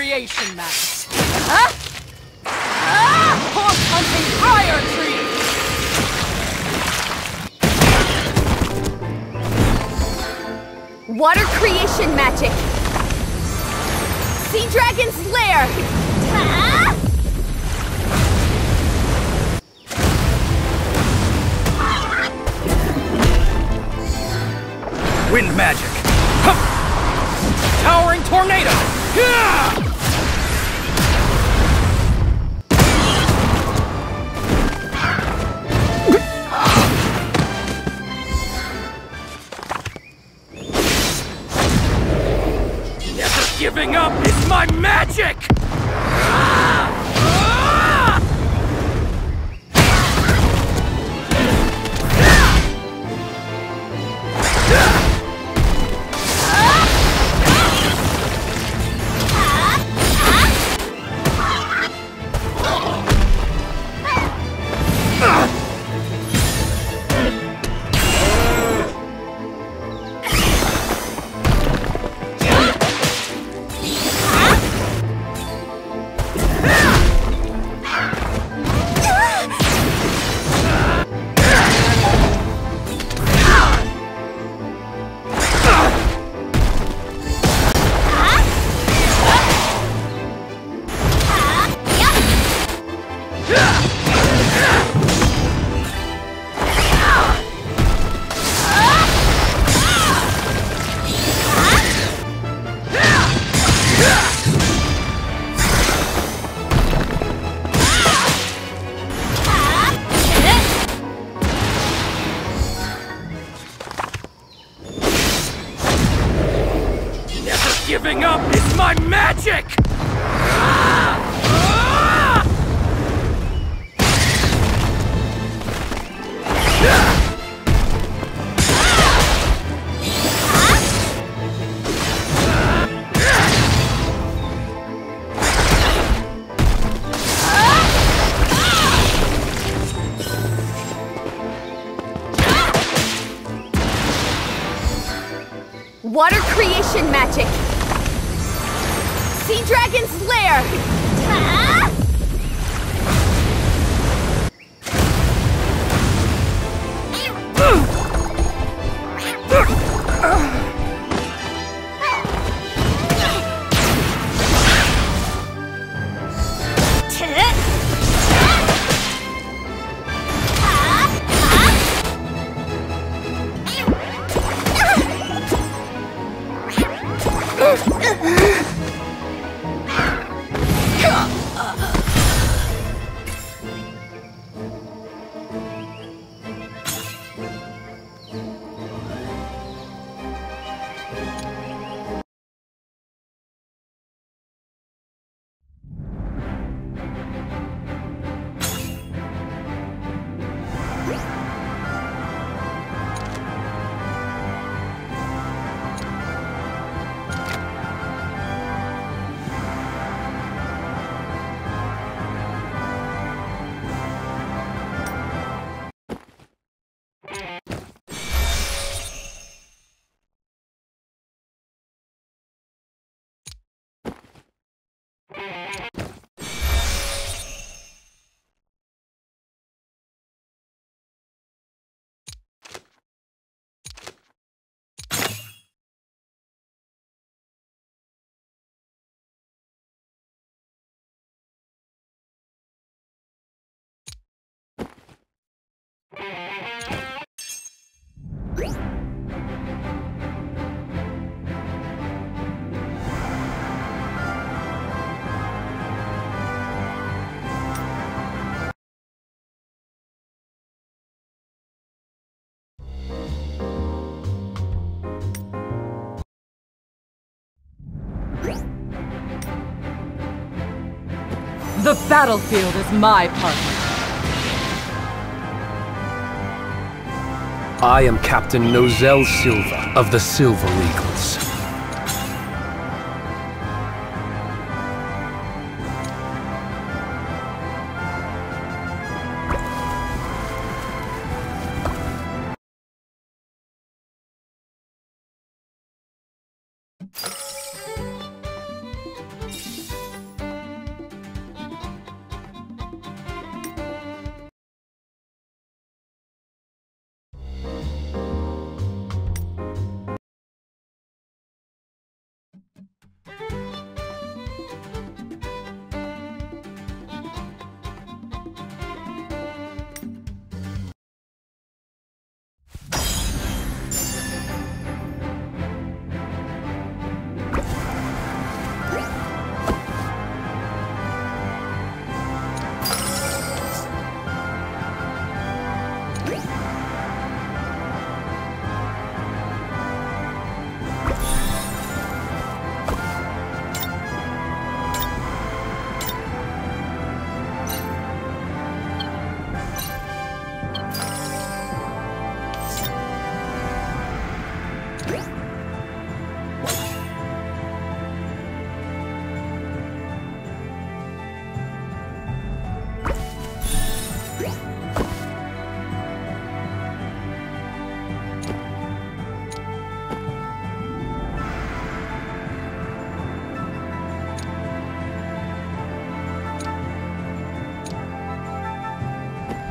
creation match. Huh? Ah! Horse hunting fire tree! Water creation magic! Sea Dragon's lair! Ah! Wind magic. Hup! Towering tornado. Gah! Up is my magic! Water creation magic! Sea Dragon's lair! The battlefield is my partner. I am Captain Nozel Silva of the Silver Eagles.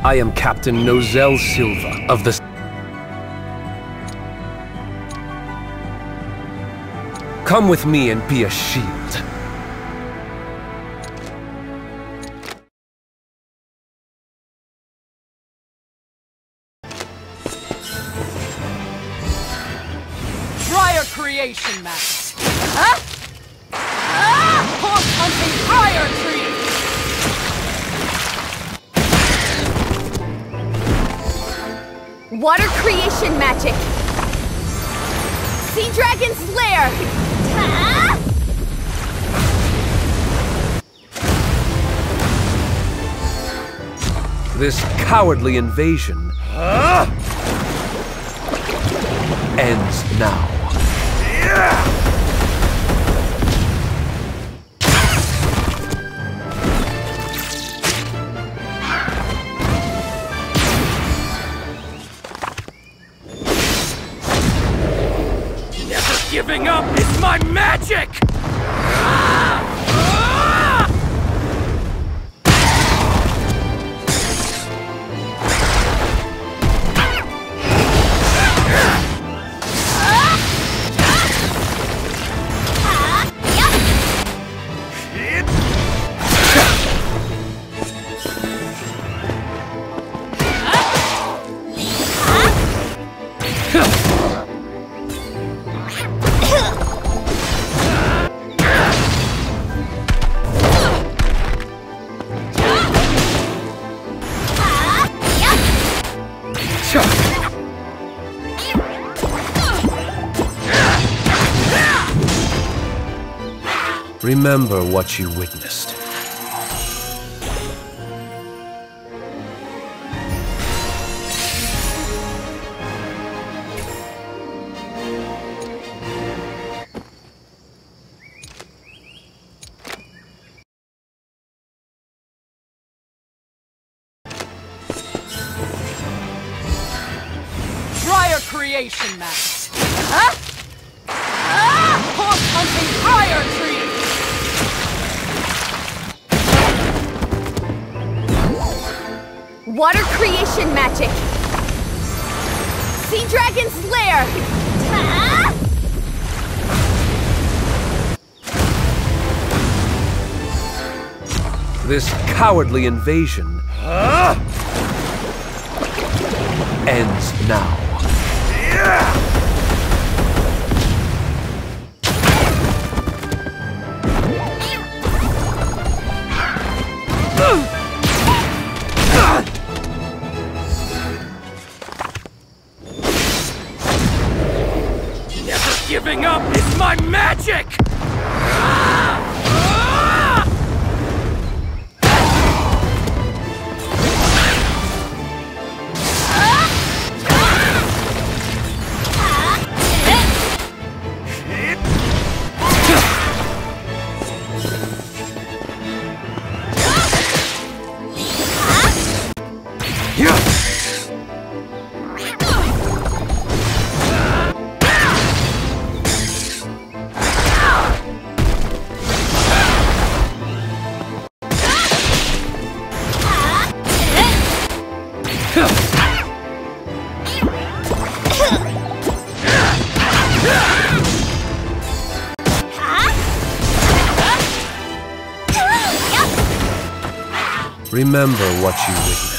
I am Captain Nozel Silva of the... Come with me and be a shield. Dryer creation match. Huh? Ah! Horse hunting fire Water creation magic. Sea Dragon's lair. Ah! This cowardly invasion ends now. Never Remember what you witnessed. Creation match. Huh? Creation magic. Sea Dragon's lair. Ah! This cowardly invasion ends now. Remember what you witnessed.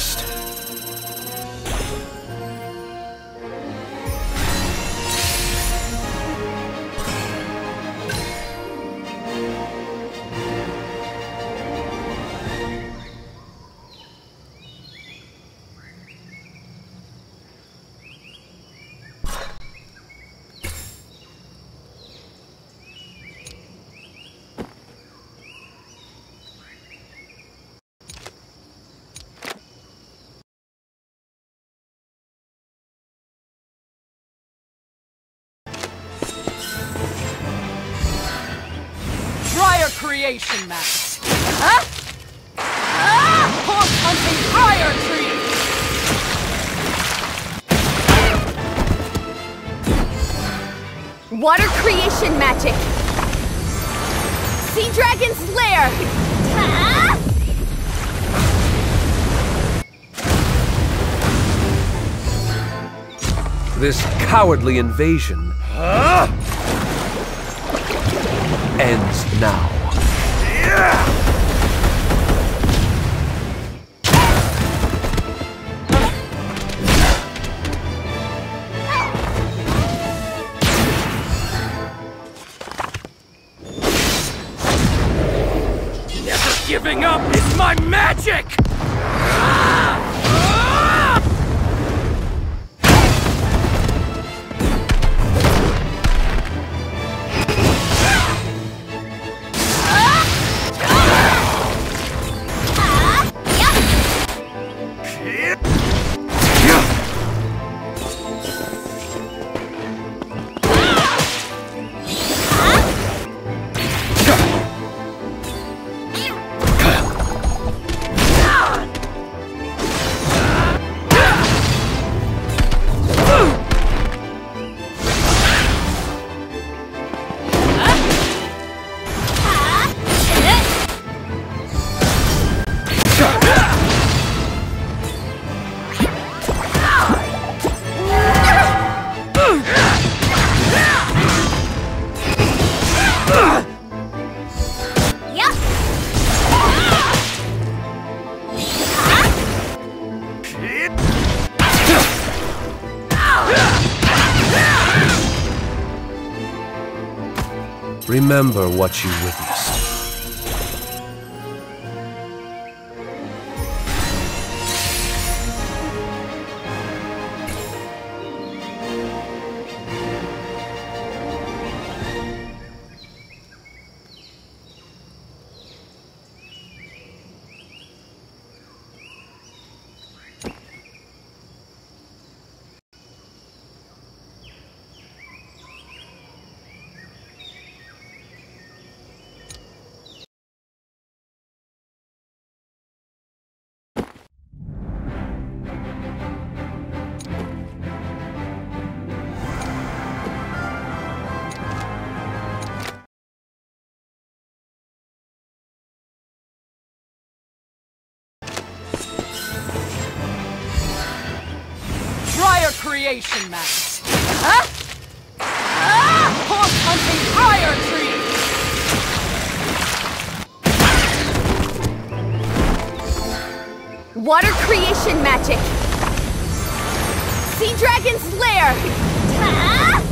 creation max. Huh? Ah! Horse hunting fire tree! Water creation magic! Sea Dragon's Lair! Ah! This cowardly invasion huh? ends now. Magic! Remember what you witnessed. Creation match. Huh? Ah! Horse hunting fire tree! Water creation magic. Sea Dragon's Lair. Ah!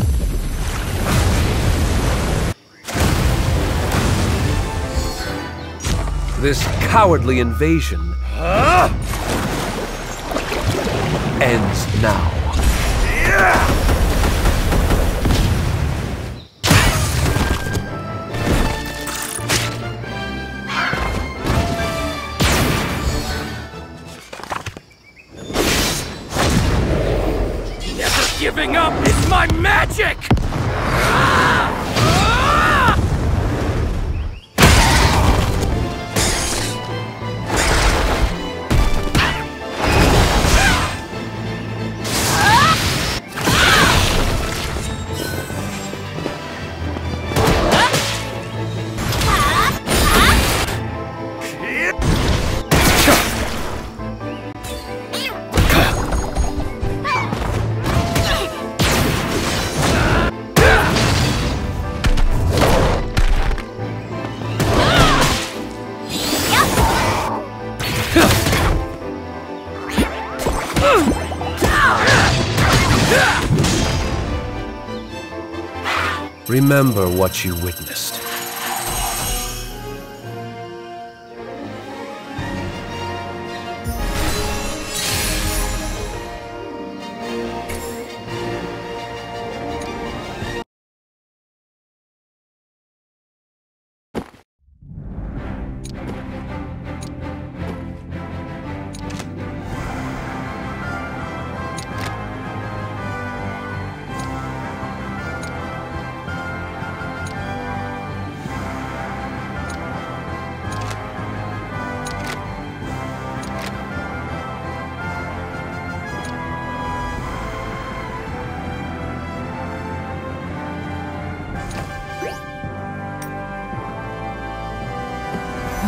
This cowardly invasion ends now. Never giving up is my magic! Remember what you witnessed.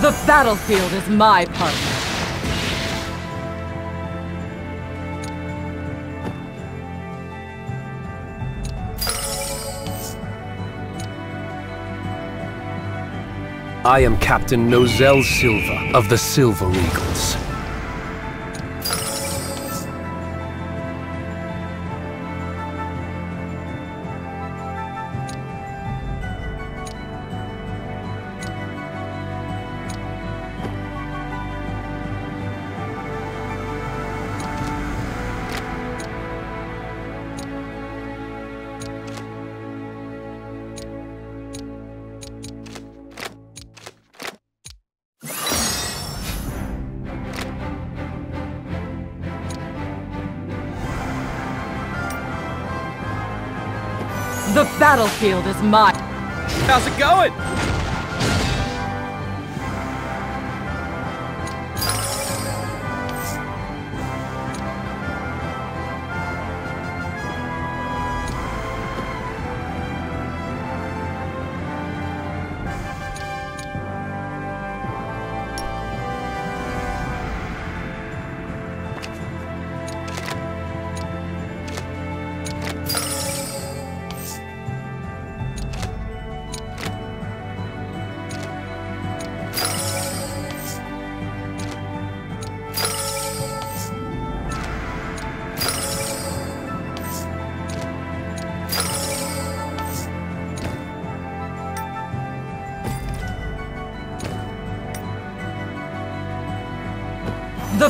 The battlefield is my partner. I am Captain Nozel Silva of the Silver Eagles. The battlefield is mine. How's it going?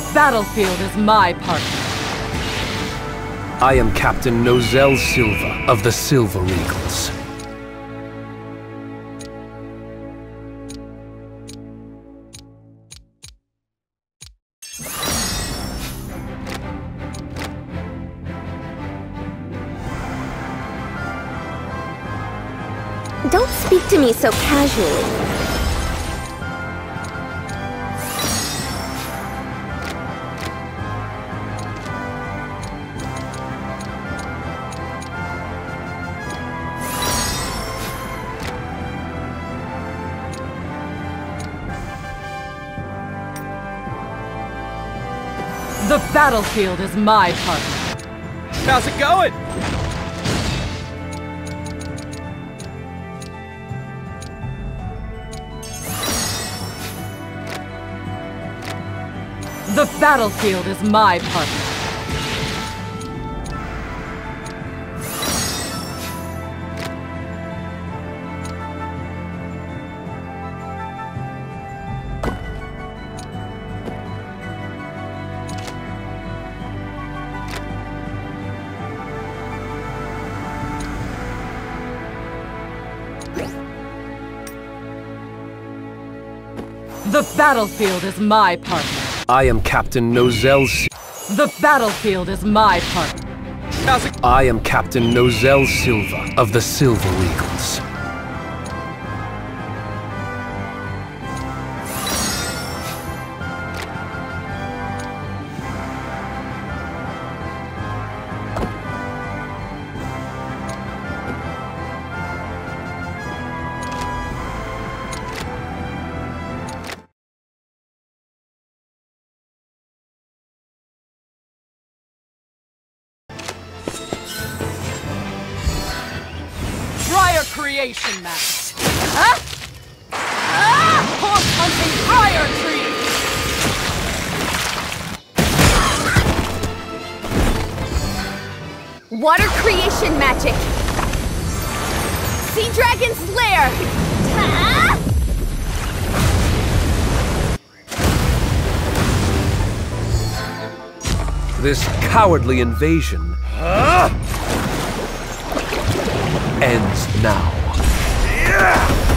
The battlefield is my partner. I am Captain Nozel Silva of the Silver Eagles. Don't speak to me so casually. The battlefield is my partner. How's it going? The battlefield is my partner. The battlefield is my partner. I am Captain Nozel The battlefield is my partner. I am Captain Nozel Silva of the Silver Eagles. Water creation magic. Sea Dragon's lair. Ta! This cowardly invasion ends now. Never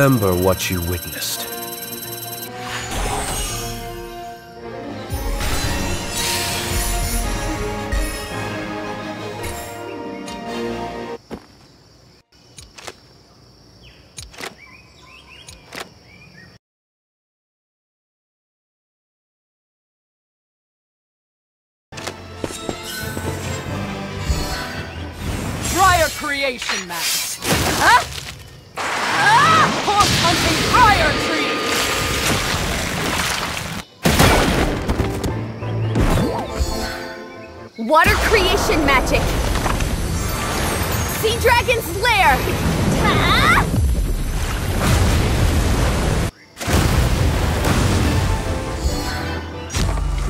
Remember what you witnessed. Water creation magic. Sea Dragon's Lair. Ta-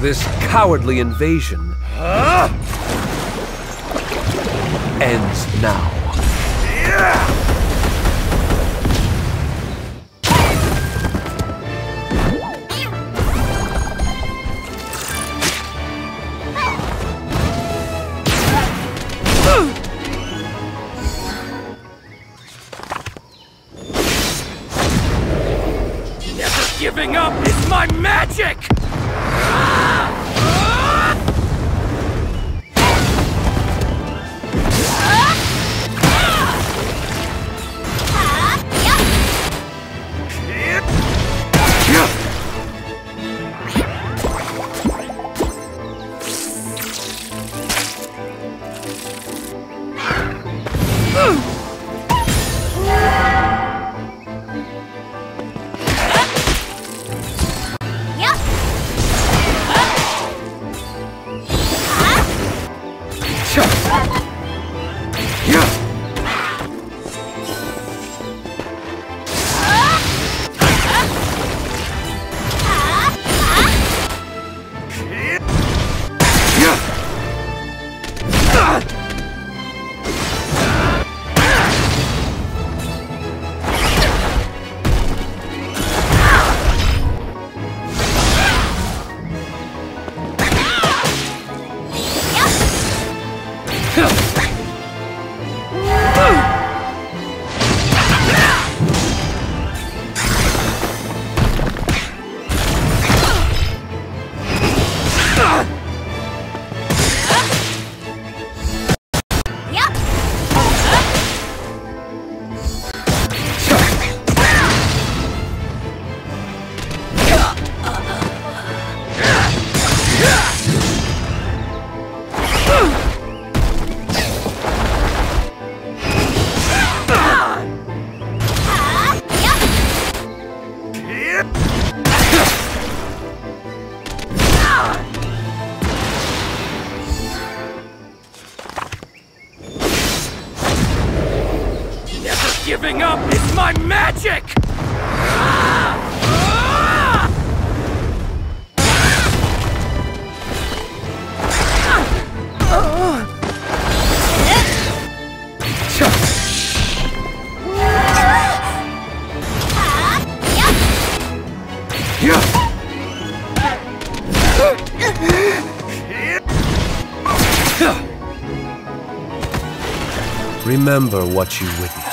This cowardly invasion ends now. Never giving up is my magic! Remember what you witnessed.